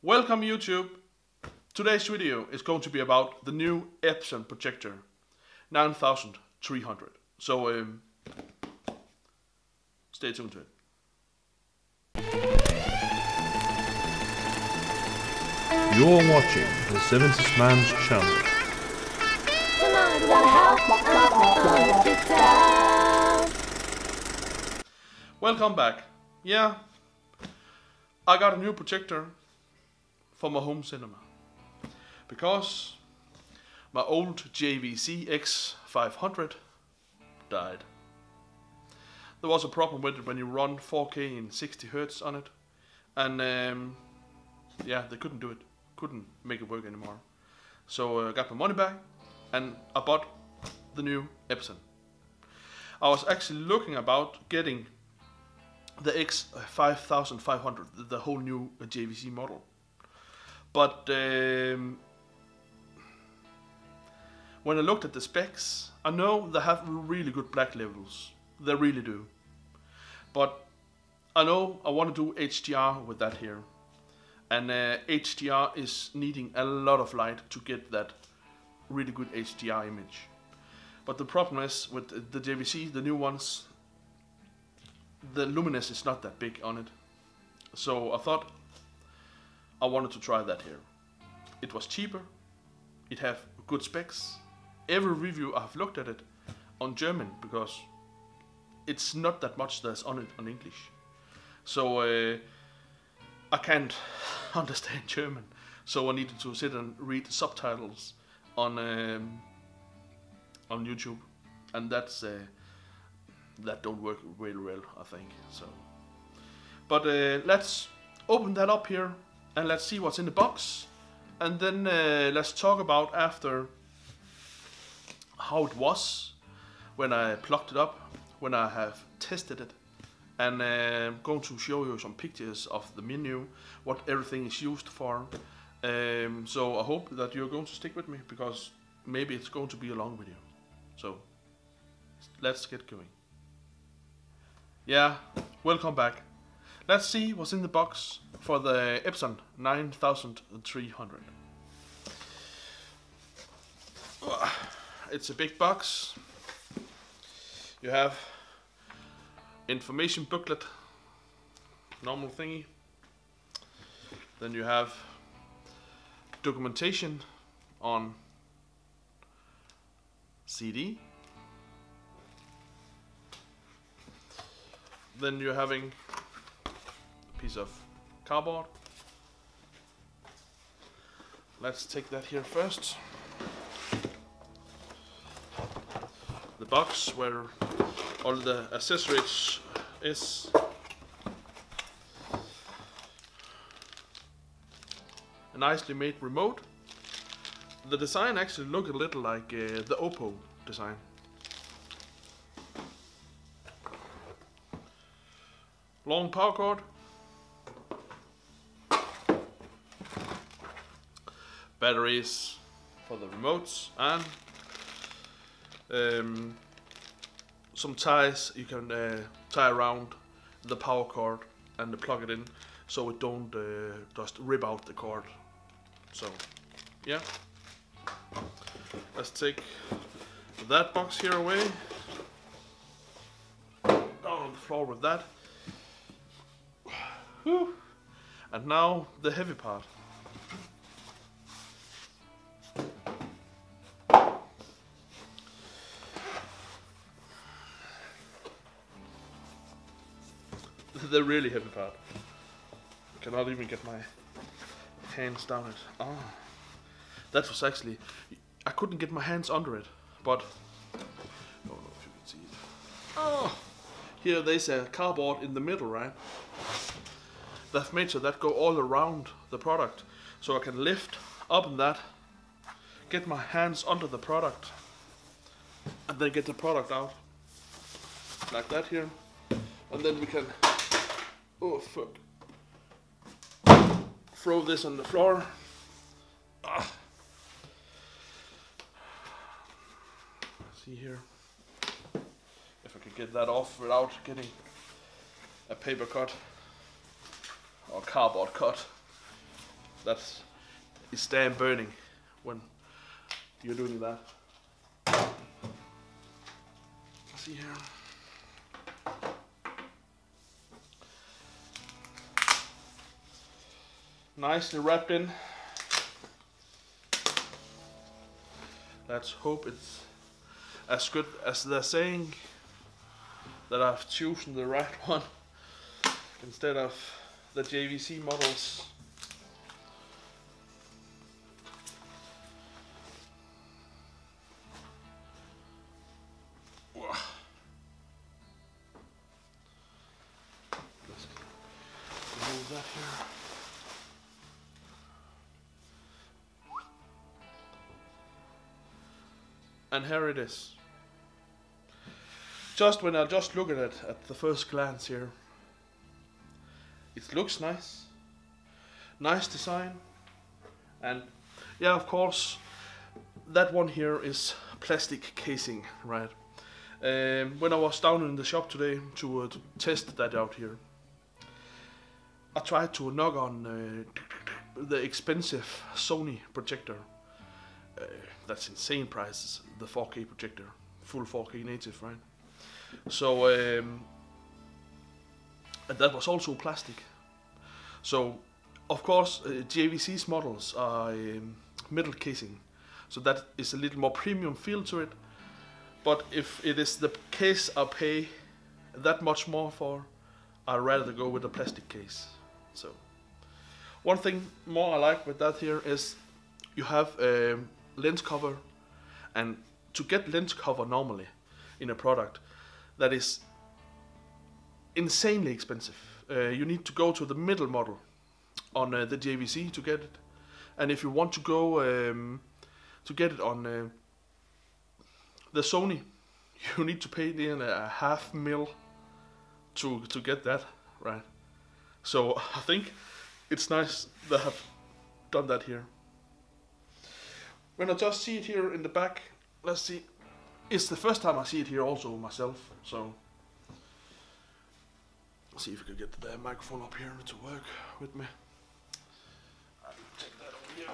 Welcome YouTube. Today's video is going to be about the new Epson projector 9300. So um, stay tuned to it. You're watching the 70s Man's channel. Come on, we gotta help us. Welcome back. Yeah, I got a new projector for my home cinema because my old JVC X500 died. There was a problem with it when you run 4K in 60 Hz on it, and um, yeah, they couldn't do it, couldn't make it work anymore. So uh, I got my money back, and I bought the new Epson. I was actually looking about getting the X5500, the- the whole new JVC model. But um, when I looked at the specs, I know they have really good black levels. They really do. But I know I want to do HDR with that here. And uh, HDR is needing a lot of light to get that really good HDR image. But the problem is with the JVC, the new ones, the luminance is not that big on it. So I thought I wanted to try that here. It was cheaper. It have good specs. Every review I've looked at it on German because it's not that much that's on it on English. So uh, I can't understand German. So I needed to sit and read subtitles on um, on YouTube, and that's uh, that don't work really well, I think. So, but uh, let's open that up here and let's see what's in the box, and then uh, let's talk about after how it was when I plugged it up, when I have tested it, and uh, I'm going to show you some pictures of the menu, what everything is used for. Um, so I hope that you're going to stick with me because maybe it's going to be a long video. So let's get going. Yeah, welcome back. Let's see what's in the box for the Epson 9300. It's a big box. You have information booklet, normal thingy. Then you have documentation on CD. Then you're having piece of cardboard. Let's take that here first. The box where all the accessories is. A nicely made remote. The design actually look a little like uh, the Oppo design. Long power cord. Batteries for the remotes and um, some ties you can uh, tie around the power cord and plug it in so it don't uh, just rip out the cord. So yeah. Let's take that box here away. Down on the floor with that. Whew. And now the heavy part. The really heavy part. I cannot even get my hands down it. Ah, that was actually. I couldn't get my hands under it, but I don't know if you can see it. Oh, here there's a cardboard in the middle, right? They've made so that go all around the product, so I can lift up that, get my hands under the product, and then get the product out, like that here, and then we can. Oh fuck! Throw this on the floor. Ah. See here. If I could get that off without getting a paper cut or cardboard cut. that's it's damn burning when you're doing that. See here. Nicely wrapped in. Let's hope it's as good as they're saying that I've chosen the right one instead of the JVC models. And here it is. Just when I just look at it at the first glance here, it looks nice. Nice design. And yeah, of course, that one here is plastic casing, right? Um, when I was down in the shop today to, uh, test that out here, I tried to knock on uh, the expensive Sony projector. Uh, that's insane prices, the 4K projector, full 4K native, right? So um, and that was also plastic. So of course, uh, JVC's models are um, metal casing, so that is a little more premium feel to it. But if it is the case I pay that much more for, I'd rather go with a plastic case. So one thing more I like with that here is you have a lens cover, and to get lens cover normally in a product, that is insanely expensive. Uh, you need to go to the middle model on uh, the JVC to get it, and if you want to go um, to get it on uh, the Sony, you need to pay nearly a half mil to to get that right. So I think it's nice they have done that here. When I just see it here in the back, let's see. It's the first time I see it here also myself, so let's see if we can get the microphone up here to work with me. I'll take that over here.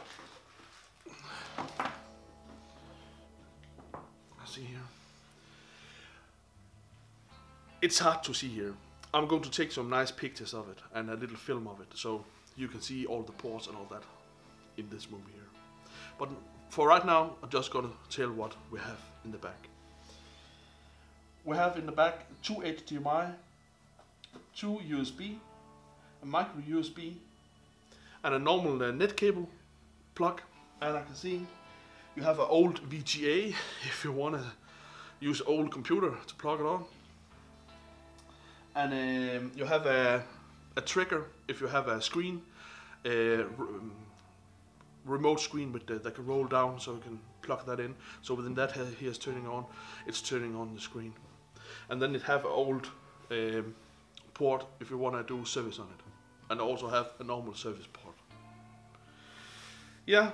I see here. It's hard to see here. I'm going to take some nice pictures of it and a little film of it so you can see all the ports and all that in this movie here. But for right now, I'm just gonna tell what we have in the back. We have in the back two HDMI, two USB, a micro USB, and a normal uh, net cable plug. And I can see you have an old VGA if you want to use old computer to plug it on. And um, you have a, a trigger if you have a screen, uh, remote screen with the, that can roll down so you can plug that in. So within that he- here is turning on, it's turning on the screen. And then it have an old um, port if you want to do service on it. And also have a normal service port. Yeah,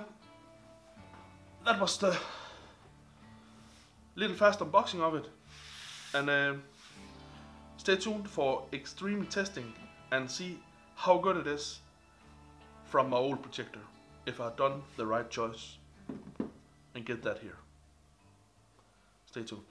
that was the little fast unboxing of it. And um, stay tuned for extreme testing and see how good it is from my old projector. If I've done the right choice and get that here. Stay tuned.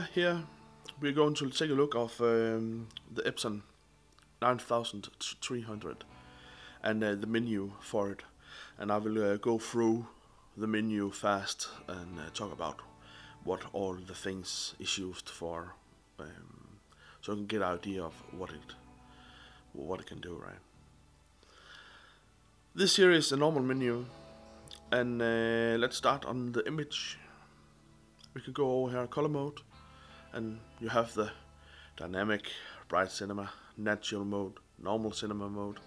Here we're going to take a look of um, the Epson 9300 and uh, the menu for it. And I will uh, go through the menu fast and uh, talk about what all the things is used for, um, so I can get an idea of what it what it can do, right? This here is the normal menu, and uh, let's start on the image. We can go over here color mode, and you have the dynamic, bright cinema, natural mode, normal cinema mode,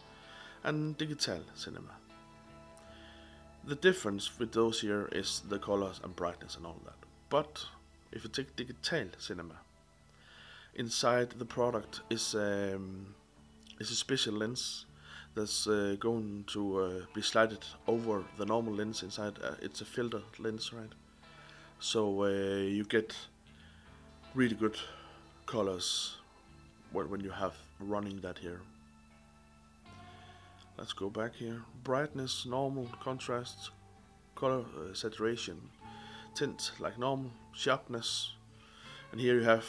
and digital cinema. The difference with those here is the colors and brightness and all that. But if you take digital cinema, inside the product is um, is a special lens that's uh, going to uh, be slided over the normal lens inside. Uh, it's a filter lens, right? So uh, you get really good colors when, you have running that here. Let's go back here. Brightness, normal, contrast, color uh, saturation, tint like normal, sharpness, and here you have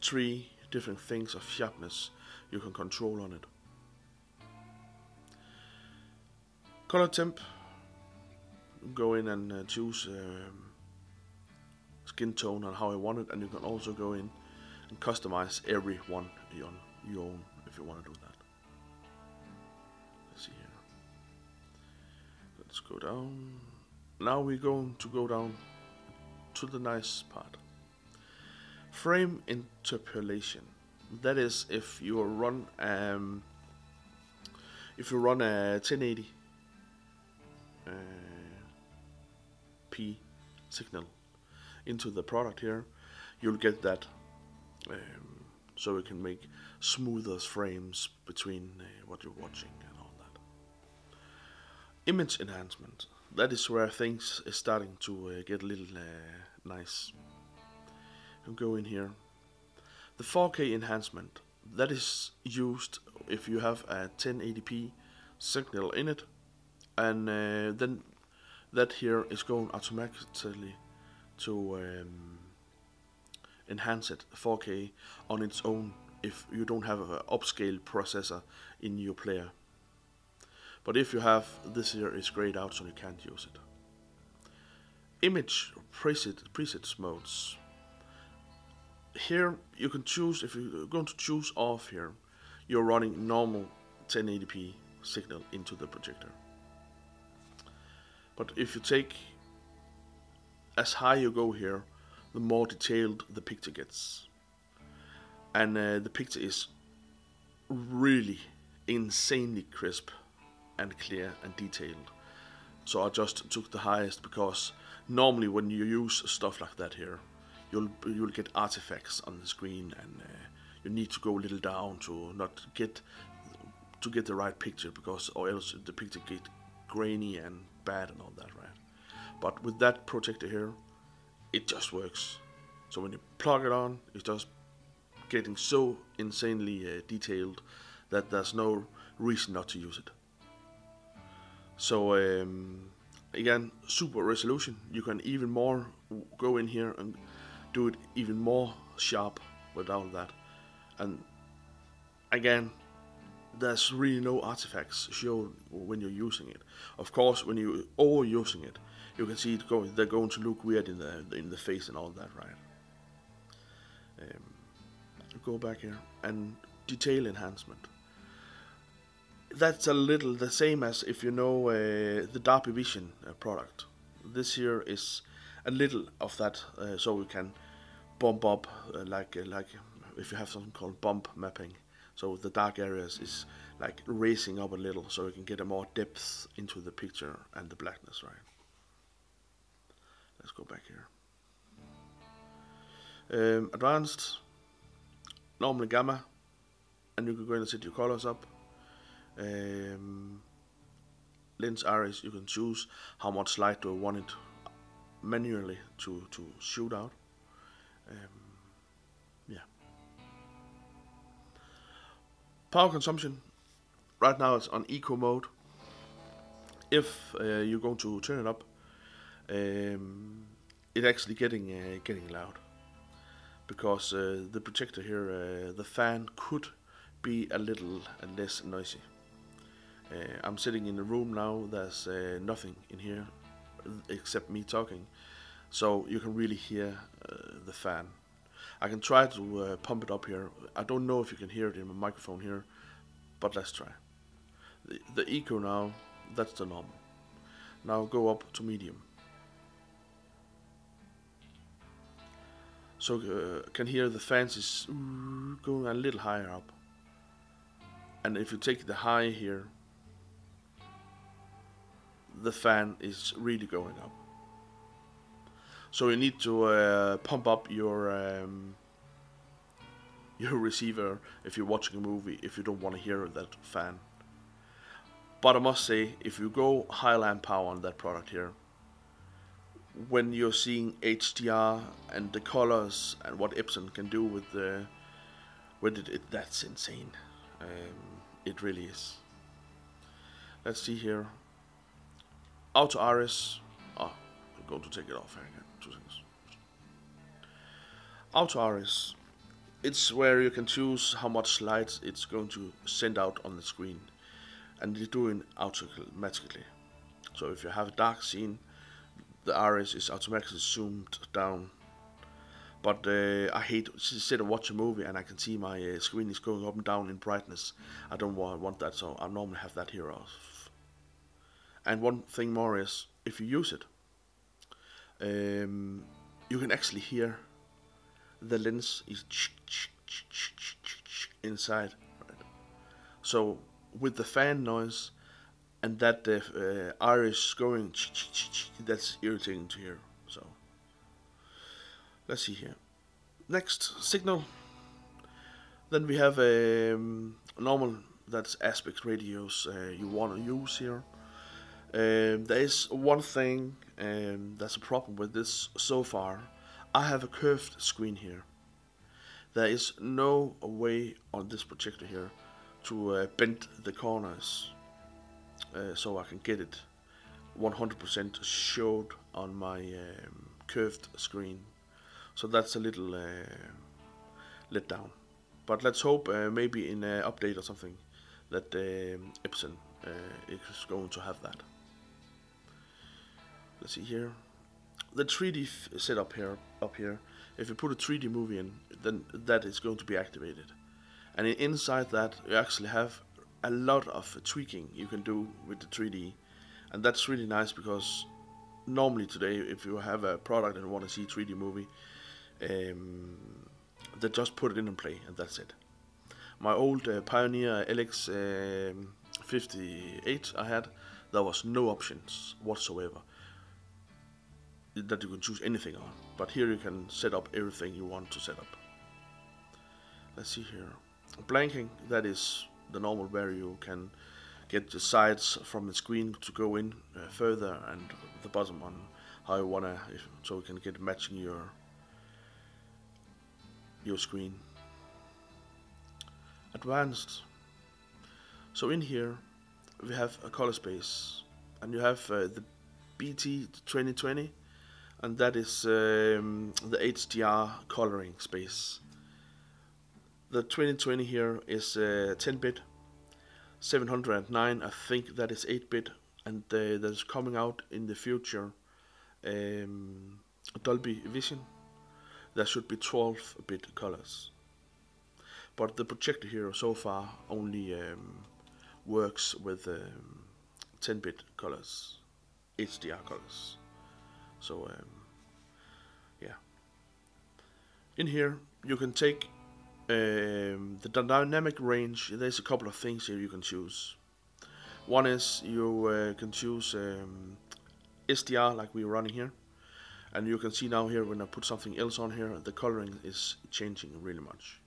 three different things of sharpness you can control on it. Color temp, go in and uh, choose um, skin tone and how I want it, and you can also go in and customize every one on your own if you want to do that. Let's see here. Let's go down. Now we're going to go down to the nice part. Frame interpolation. That is if you run um, if you run a 1080 uh, p signal into the product here, you'll get that. Um, so we can make smoother frames between uh, what you're watching and all that. Image enhancement. That is where things is starting to uh, get a little uh, nice. You go in here. The 4K enhancement. That is used if you have a 1080p signal in it, and uh, then that here is going automatically to um, enhance it 4K on its own if you don't have an upscale processor in your player. But if you have, this here is grayed out so you can't use it. Image preset, presets modes. Here you can choose, if you're going to choose off here, you're running normal 1080p signal into the projector. But if you take as high you go here, the more detailed the picture gets. And uh, the picture is really insanely crisp and clear and detailed. So I just took the highest because normally when you use stuff like that here, you'll you'll get artifacts on the screen and uh, you need to go a little down to not get to get the right picture because or else the picture get grainy and bad and all that, right? But with that projector here, it just works. So when you plug it on, it's just getting so insanely uh, detailed that there's no reason not to use it. So um, again, super resolution. You can even more go in here and do it even more sharp without that. And again, there's really no artifacts shown when you're using it. Of course, when you're overusing it, you can see it going. They're going to look weird in the in the face and all that, right? Um, go back here and detail enhancement. That's a little the same as if you know uh, the Dolby Vision uh, product. This here is a little of that, uh, so we can bump up uh, like uh, like if you have something called bump mapping. So the dark areas is like raising up a little, so you can get a more depth into the picture and the blackness, right? Let's go back here. Um, advanced, normally gamma, and you can go in and set your colors up. Um, lens areas, you can choose how much light do you want it manually to, to shoot out. Um, Power consumption, right now it's on eco mode. If uh, you're going to turn it up, um, it's actually getting uh, getting loud. because uh, the projector here, uh, the fan could be a little less noisy. Uh, I'm sitting in a room now. There's uh, nothing in here except me talking, so you can really hear uh, the fan. I can try to uh, pump it up here. I don't know if you can hear it in my microphone here, but let's try. The, the eco now, that's the normal. Now go up to medium. So uh, can hear the fans is going a little higher up. And if you take the high here, the fan is really going up. So you need to uh, pump up your um, your receiver if you're watching a movie if you don't want to hear that fan. But I must say, if you go high Highland power on that product here, when you're seeing HDR and the colors and what Epson can do with the with it, it that's insane. Um, it really is. Let's see here. Auto Iris. Oh, to take it off here again. Two seconds. Auto Iris. It's where you can choose how much light it's going to send out on the screen, and it's doing automatically. So if you have a dark scene, the iris is automatically zoomed down. But uh, I hate to sit and watch a movie and I can see my uh, screen is going up and down in brightness. I don't want, want that, so I normally have that here off. And one thing more is, if you use it, um, you can actually hear the lens is inside. Right? So with the fan noise and that the uh, iris going, that's irritating to hear. So let's see here. Next signal. Then we have a um, normal that's aspect ratios uh, you want to use here. Um, there is one thing um, that's a problem with this so far. I have a curved screen here. There is no way on this projector here to uh, bend the corners uh, so I can get it 100% showed on my um, curved screen. So that's a little uh, let down. But let's hope uh, maybe in an update or something that um, Epson uh, is going to have that. Let's see here. The 3D setup here, up here. If you put a 3D movie in, then that is going to be activated. And inside that, you actually have a lot of tweaking you can do with the 3D, and that's really nice because normally today, if you have a product and want to see 3D movie, um, they just put it in and play, and that's it. My old uh, Pioneer LX um, 58 I had, there was no options whatsoever that you can choose anything on. But here you can set up everything you want to set up. Let's see here. Blanking, that is the normal where you can get the sides from the screen to go in uh, further and the bottom on how you wanna if, so you can get matching your your screen advanced so in here we have a color space and you have uh, the BT 2020 and that is um, the HDR coloring space the 2020 here is 10-bit, uh, 709 I think that is 8-bit, and uh, that is coming out in the future um, Dolby Vision. There should be 12-bit colors. But the projector here so far only um, works with 10-bit um, colors, HDR colors. So um, yeah. In here you can take um, the dynamic range, there's a couple of things here you can choose. One is you uh, can choose um, SDR like we're running here. And you can see now here when I put something else on here, the coloring is changing really much.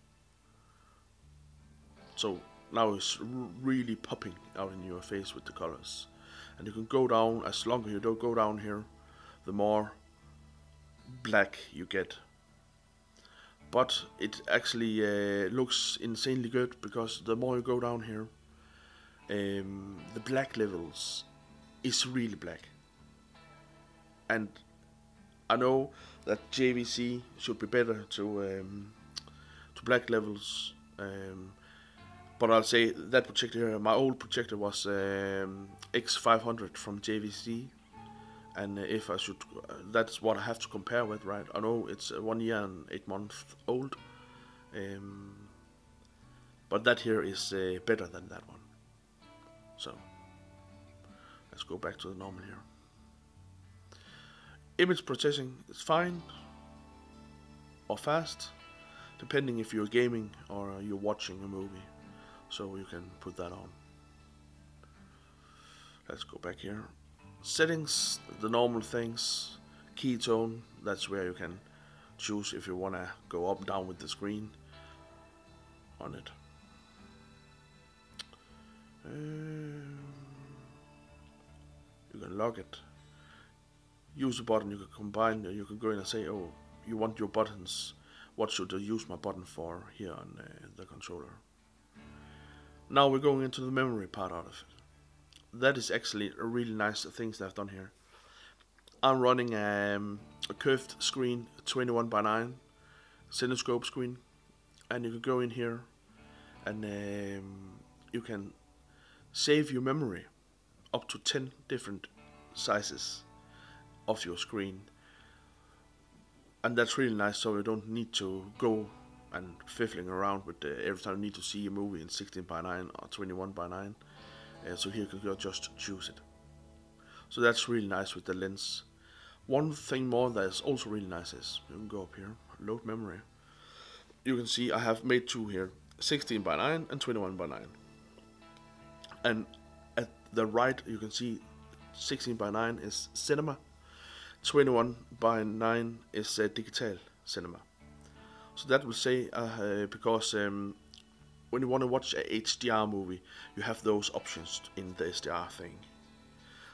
So now it's really popping out in your face with the colors. And you can go down, as long as you don't go down here, the more black you get. But it actually uh, looks insanely good because the more you go down here um, the black levels is really black. And I know that JVC should be better to um, to black levels, um, but I'll say that projector my old projector was um, X500 from JVC, and if I should, that's what I have to compare with, right? I know it's one year and eight months old, um, but that here is uh, better than that one. So let's go back to the normal here. Image processing is fine or fast, depending if you're gaming or you're watching a movie. So you can put that on. Let's go back here. Settings, the normal things. Keystone, that's where you can choose if you want to go up down with the screen on it. Um, you can lock it. Use a button. You can combine. You can go in and say, "Oh, you want your buttons. What should I use my button for here on uh, the controller?" Now we're going into the memory part of it. That is actually a really nice things I've done here. I'm running um, a curved screen, 21 by 9 cinescope screen, and you can go in here and um, you can save your memory up to 10 different sizes of your screen and that's really nice so you don't need to go and fiddling around with the, every time you need to see a movie in 16 by 9 or 21 by 9 uh, so here you can just choose it so that's really nice with the lens. One thing more that is also really nice is you can go up here load memory. You can see I have made two here 16 by 9 and 21 by 9 and at the right you can see 16 by 9 is cinema 21 by 9 is uh, digital cinema. So that will say uh, because um, when you want to watch a HDR movie you have those options in the SDR thing.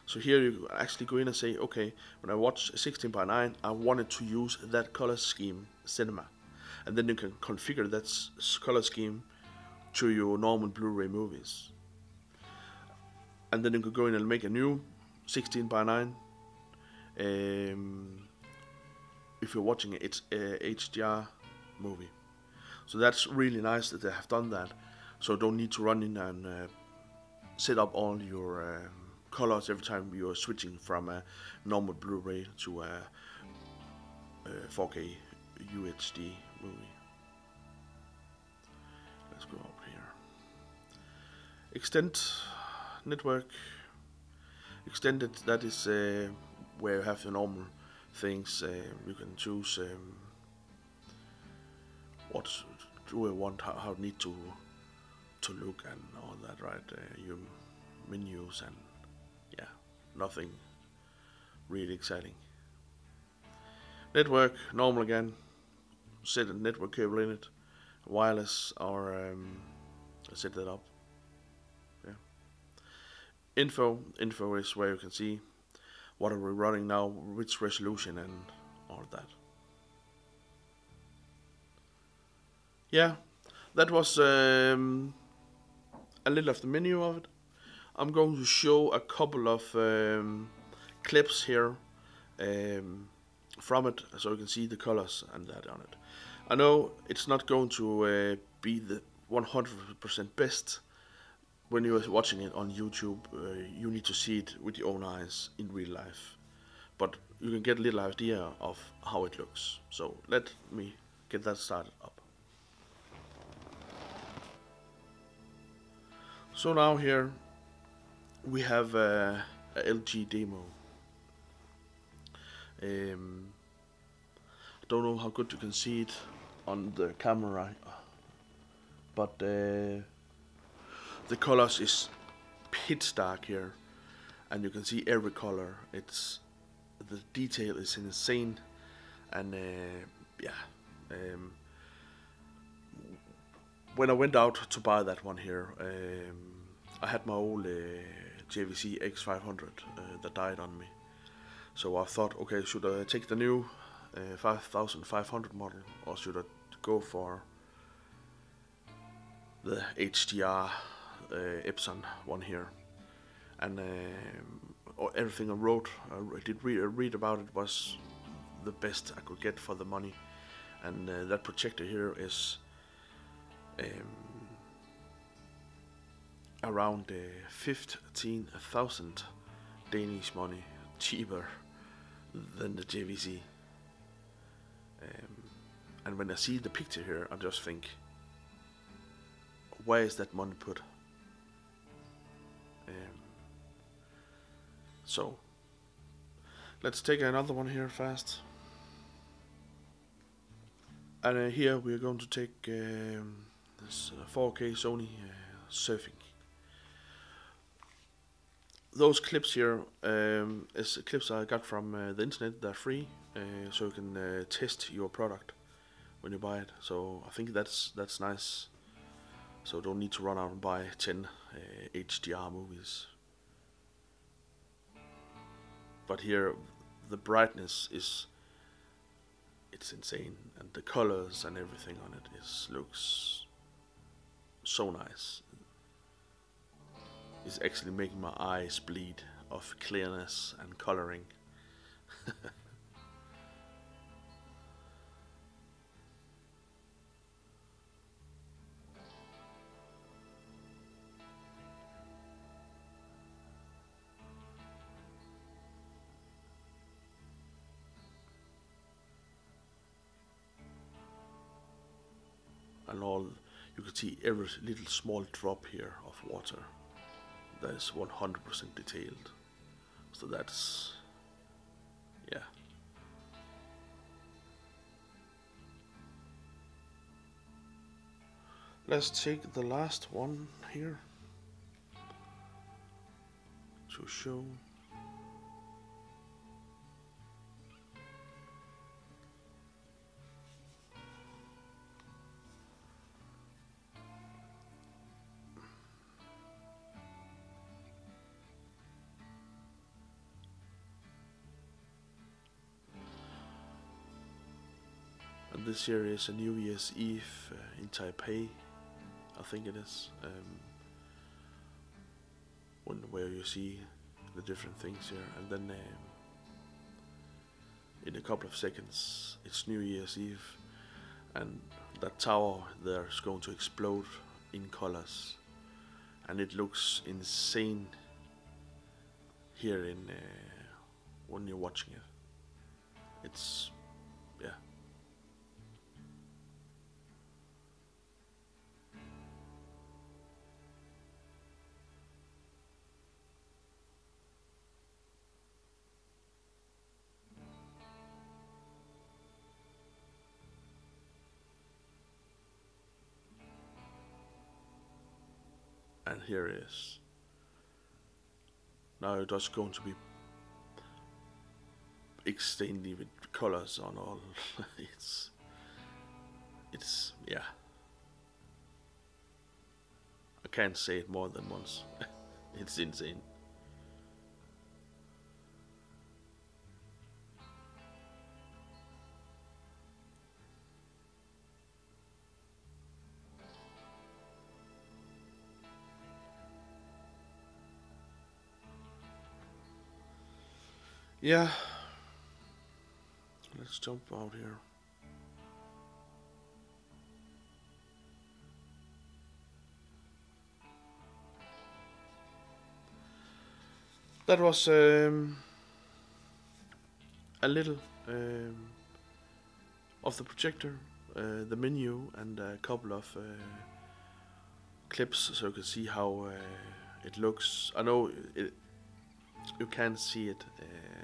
So here you actually go in and say okay when I watch 16 by 9 I wanted to use that color scheme cinema. And then you can configure that color scheme to your normal Blu-ray movies. And then you can go in and make a new 16 by 9 um, if you're watching it, it's a HDR movie so that's really nice that they have done that. So don't need to run in and uh, set up all your um colors every time you're switching from a normal Blu-ray to a, a 4K UHD movie. Let's go up here. Extend network. Extended that is uh, where you have the normal things uh, you can choose um, what I want how, how need to to look and all that right? Uh, your menus and yeah nothing really exciting. Network normal again. Set a network cable in it. Wireless or um, set that up. Yeah. info info is where you can see what are we running now which resolution and all that yeah that was um, a little of the menu of it i'm going to show a couple of um, clips here um, from it so you can see the colors and that on it i know it's not going to uh, be the 100% best when you're watching it on YouTube, uh, you need to see it with your own eyes in real life. But you can get a little idea of how it looks. So let me get that started up. So now here we have uh, a LG demo. Um, I don't know how good you can see it on the camera, but uh, the colors is pitch dark here and you can see every color it's the detail is insane and uh, yeah um, when I went out to buy that one here um, I had my old uh, JVC X500 uh, that died on me. So I thought okay should I take the new uh, 5500 model or should I go for the HDR uh, Epson one here, and or everything I wrote, I did read, read about it was the best I could get for the money, and uh, that projector here is um, around uh, fifteen thousand Danish money cheaper than the JVC. Um, and when I see the picture here, I just think, where is that money put? Um, so, let's take another one here fast. And uh, here we are going to take um, this uh, 4K Sony uh, surfing. Those clips here um, is clips I got from uh, the internet. They're free, uh, so you can uh, test your product when you buy it. So I think that's that's nice. So don't need to run out and buy 10 uh, HDR movies. But here, the brightness is it's insane, and the colors and everything on it is looks so nice. It's actually making my eyes bleed of clearness and coloring. and all you can see every little small drop here of water that is 100% detailed. So that's yeah. Let's take the last one here. To show this year is a New Year's Eve uh, in Taipei, I think it is. Um, when, where you see the different things here, and then um, in a couple of seconds it's New Year's Eve, and that tower there is going to explode in colors, and it looks insane here in uh, when you're watching it. It's and here it is. Now just going to be extended with colors on all. it's, it's yeah. I can't say it more than once. it's insane. Yeah. Let's jump out here. That was um, a little um, of the projector, uh, the menu, and a couple of uh, clips so you can see how uh, it looks. I know it, you can't see it uh,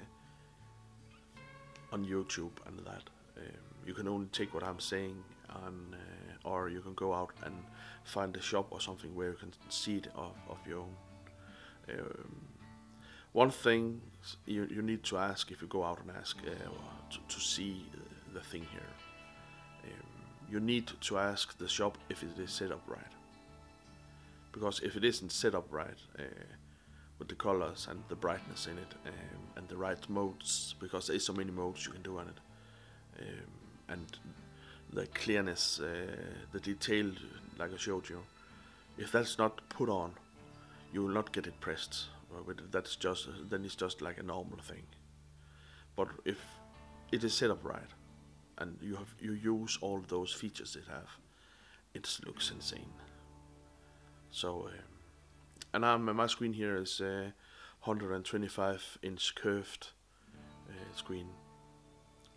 on YouTube and that. Um, you can only take what I'm saying, and uh, or you can go out and find a shop or something where you can see it of, of your own. Um, one thing you, you need to ask if you go out and ask uh, to, to see the thing here. Um, you need to ask the shop if it is set up right. Because if it isn't set up right, uh, with the colors and the brightness in it um, and the right modes because there's so many modes you can do on it. Um, and the clearness uh, the detail like I showed you if that's not put on you will not get it pressed that's just then it's just like a normal thing. But if it is set up right, and you have you use all those features it have, it looks insane. So, uh, and my screen here is a 125 inch curved uh, screen.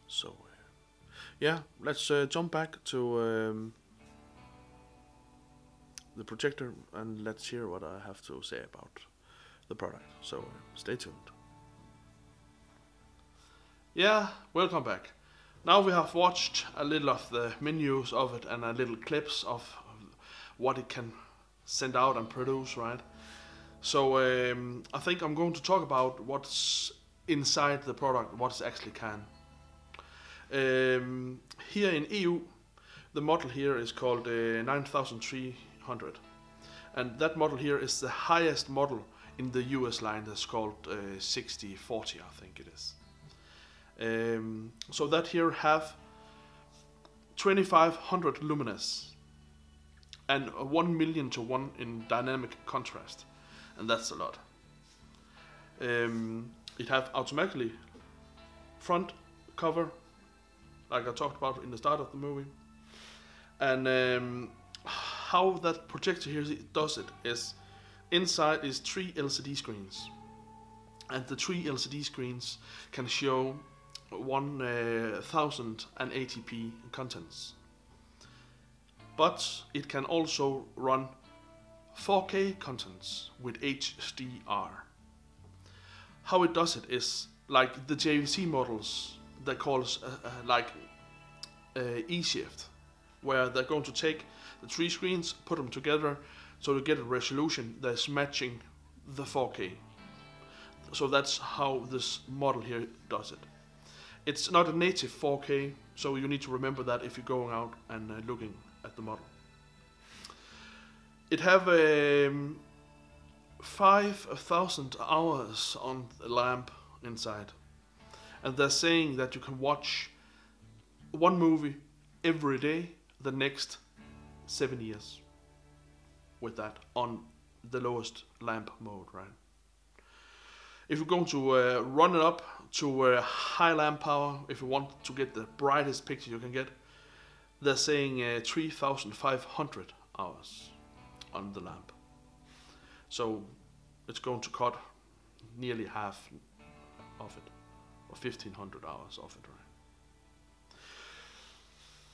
So, uh, yeah, let's uh, jump back to um, the projector and let's hear what I have to say about the product. So, stay tuned. Yeah, welcome back. Now we have watched a little of the menus of it and a little clips of what it can send out and produce, right? So um, I think I'm going to talk about what's inside the product, what it actually can. Um, here in EU, the model here is called uh, 9300, and that model here is the highest model in the US line. That's called uh, 6040, I think it is. Um, so that here have 2500 lumens and 1 million to 1 in dynamic contrast and that's a lot. Um, it have automatically front cover like I talked about in the start of the movie. And um, how that projector here does it is inside is three LCD screens. And the three LCD screens can show 1080p contents. But it can also run 4K contents with HDR. How it does it is like the JVC models that calls uh, uh, like uh, eShift, where they're going to take the three screens, put them together, so to get a resolution that's matching the 4K. So that's how this model here does it. It's not a native 4K, so you need to remember that if you're going out and uh, looking at the model. It have um, 5,000 hours on the lamp inside. And they're saying that you can watch one movie every day the next seven years with that on the lowest lamp mode, right? If you're going to uh, run it up to uh, high lamp power, if you want to get the brightest picture you can get, they're saying uh, 3,500 hours on the lamp. So it's going to cut nearly half of it, or 1,500 hours of it, right?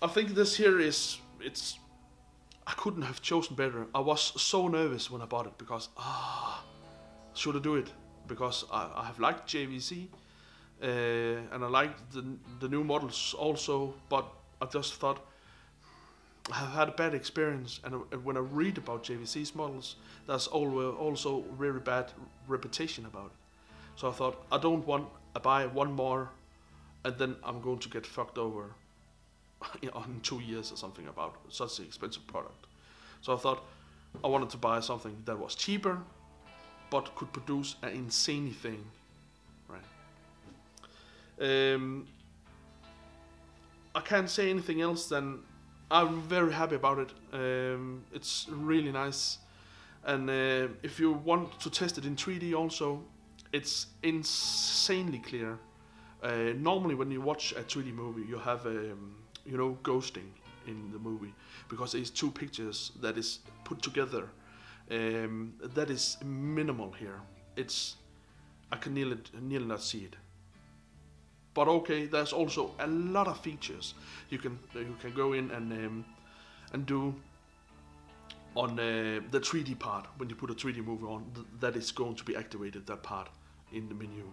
I think this here is, it's, I couldn't have chosen better. I was so nervous when I bought it because, ah, should I do it? Because I, I have liked JVC, uh, and I liked the, the new models also, but I just thought have had a bad experience, and uh, when I read about JVC's models, there's also very bad reputation about it. So I thought I don't want to buy one more, and then I'm going to get fucked over in two years or something about such an expensive product. So I thought I wanted to buy something that was cheaper, but could produce an insane thing, right? Um, I can't say anything else than I'm very happy about it. Um, it's really nice, and uh, if you want to test it in 3D, also, it's insanely clear. Uh, normally, when you watch a 3D movie, you have um, you know ghosting in the movie because it's two pictures that is put together. Um, that is minimal here. It's I can nearly nearly not see it. But okay, there's also a lot of features you can you can go in and um, and do on uh, the 3D part when you put a 3D movie on. Th- that is going to be activated that part in the menu,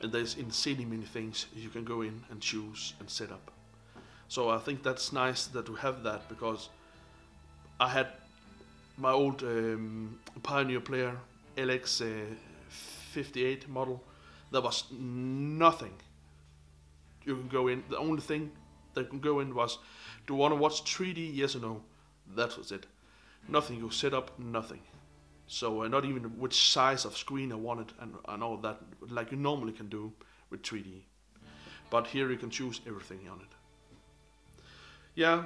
and there's insanely many things you can go in and choose and set up. So I think that's nice that we have that because I had my old um, Pioneer player LX uh, 58 model. There was nothing you can go in. The only thing that can go in was, do you want to watch 3D? Yes or no? That was it. Nothing. You set up nothing. So uh, not even which size of screen I wanted and, and all that, like you normally can do with 3D. But here you can choose everything on it. Yeah,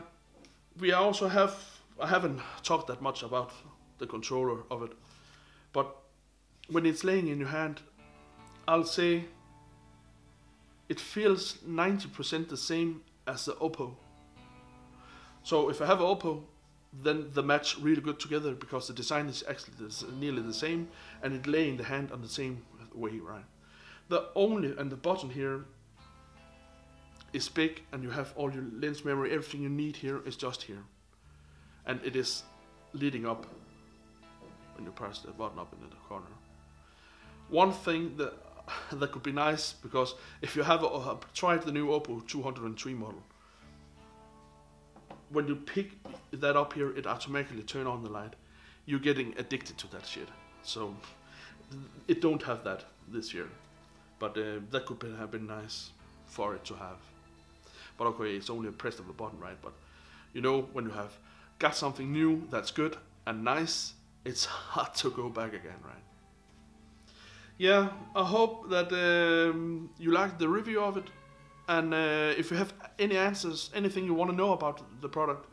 we also have. I haven't talked that much about the controller of it, but when it's laying in your hand, I'll say it feels 90% the same as the Oppo. So if I have Oppo, then the match really good together because the design is actually nearly the same and it lay in the hand on the same way, right? The only and the button here is big and you have all your lens memory, everything you need here is just here. And it is leading up when you press the button up in the corner. One thing that that could be nice because if you have uh, tried the new Oppo 203 model, when you pick that up here, it automatically turn on the light. You're getting addicted to that shit. So it don't have that this year, but uh, that could be, have been nice for it to have. But okay, it's only a press of a button, right? But you know, when you have got something new that's good and nice, it's hard to go back again, right? Yeah, I hope that um, you liked the review of it. And uh, if you have any answers, anything you want to know about the product,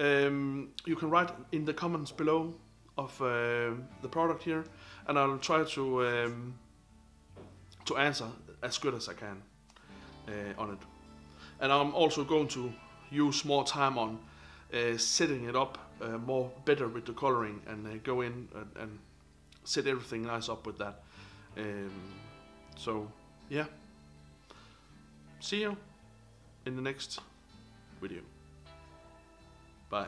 um, you can write in the comments below of uh, the product here, and I'll try to um, to answer as good as I can uh, on it. And I'm also going to use more time on uh, setting it up uh, more better with the coloring and uh, go in and, and set everything nice up with that. Um, so yeah, see you in the next video. Bye.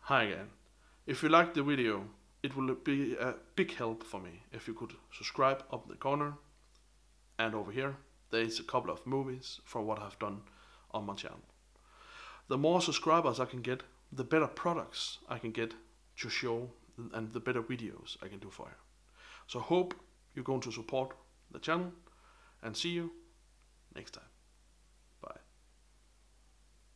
Hi again. If you liked the video, it will be a big help for me if you could subscribe up in the corner and over here there is a couple of movies from what I've done on my channel. The more subscribers I can get, the better products I can get to show and the better videos I can do for you. So hope you're going to support the channel and see you next time.